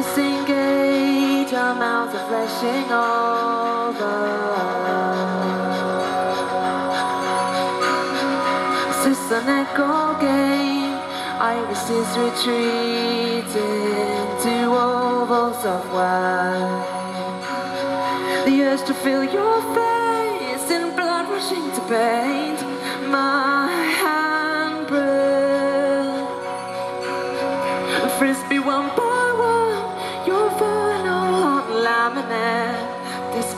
disengage, our mouths are flashing over. Is this an echo game? Iris is retreating to ovals of white. The urge to fill your face in blood rushing to paint my handprint. Frisbee one.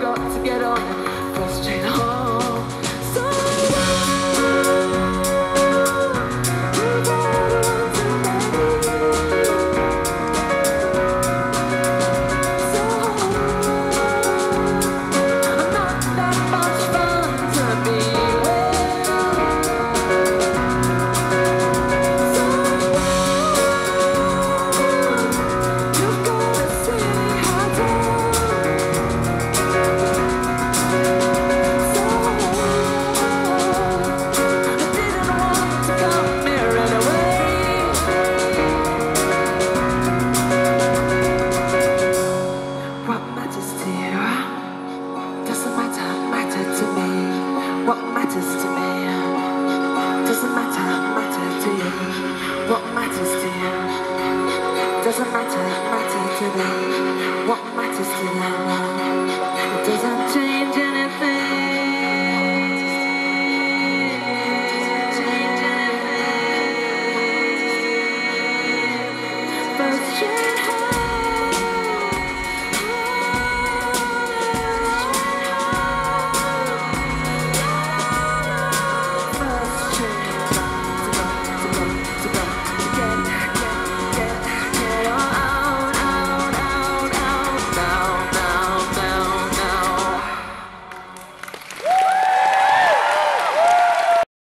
Got to get on. matter to them? What matters to them?